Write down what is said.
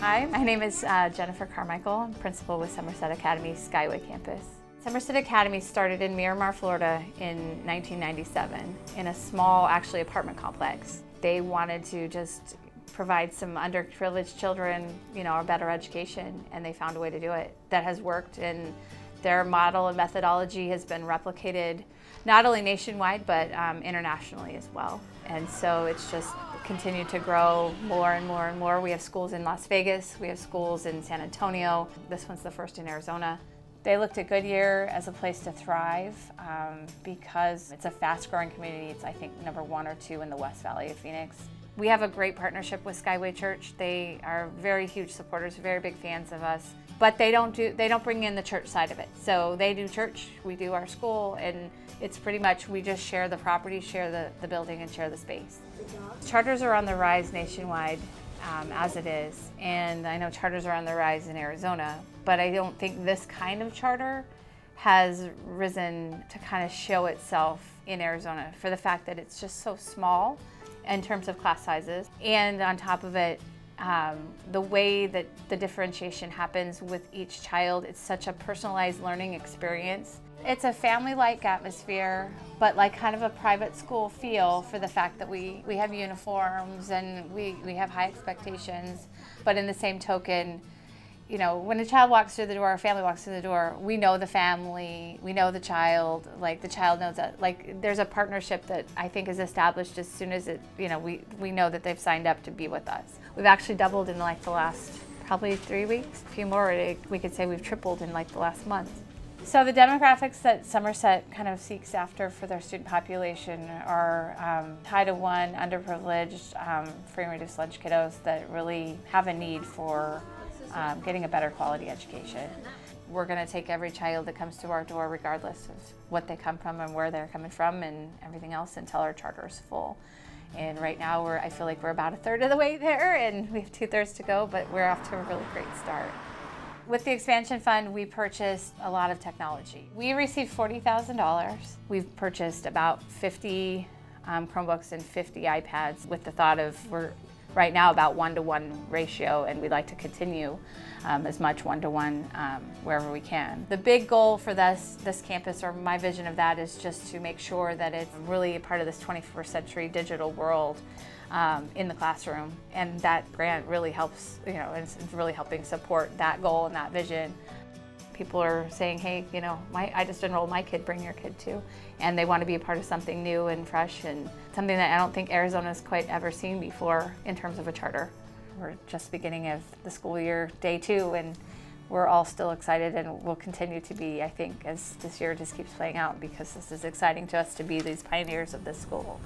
Hi, my name is uh, Jennifer Carmichael. I'm principal with Somerset Academy Skyway Campus. Somerset Academy started in Miramar, Florida in 1997 in a small, actually, apartment complex. They wanted to just provide some underprivileged children, you know, a better education, and they found a way to do it. That has worked, and their model and methodology has been replicated not only nationwide, but um, internationally as well. And so it's just continued to grow more and more and more. We have schools in Las Vegas, we have schools in San Antonio. This one's the first in Arizona. They looked at Goodyear as a place to thrive um, because it's a fast growing community. It's, I think, number one or two in the West Valley of Phoenix. We have a great partnership with Skyway Church. They are very huge supporters, very big fans of us. But they don't do they don't bring in the church side of it. So they do church, we do our school, and it's pretty much we just share the property, share the, the building, and share the space. Charters are on the rise nationwide um, as it is, and I know charters are on the rise in Arizona, but I don't think this kind of charter has risen to kind of show itself in Arizona for the fact that it's just so small in terms of class sizes. And on top of it, um, the way that the differentiation happens with each child, it's such a personalized learning experience. It's a family-like atmosphere, but like kind of a private school feel for the fact that we, we have uniforms and we, we have high expectations, but in the same token, you know, when a child walks through the door, a family walks through the door, we know the family, we know the child, like the child knows that, like there's a partnership that I think is established as soon as it, you know, we, we know that they've signed up to be with us. We've actually doubled in like the last probably three weeks, a few more, we could say we've tripled in like the last month. So the demographics that Somerset kind of seeks after for their student population are um, high to one, underprivileged, um, free and reduced lunch kiddos that really have a need for um, getting a better quality education. We're going to take every child that comes to our door, regardless of what they come from and where they're coming from and everything else, until our charter is full. And right now, we're, I feel like we're about a third of the way there, and we have two thirds to go, but we're off to a really great start. With the expansion fund, we purchased a lot of technology. We received $40,000. We've purchased about 50 um, Chromebooks and 50 iPads with the thought of we're right now about one-to-one -one ratio and we'd like to continue um, as much one-to-one -one, um, wherever we can. The big goal for this, this campus or my vision of that is just to make sure that it's really a part of this 21st century digital world um, in the classroom and that grant really helps, you know, it's really helping support that goal and that vision people are saying, hey, you know, my, I just enrolled my kid, bring your kid too. And they want to be a part of something new and fresh and something that I don't think Arizona's quite ever seen before in terms of a charter. We're just beginning of the school year, day two, and we're all still excited and will continue to be, I think, as this year just keeps playing out because this is exciting to us to be these pioneers of this school.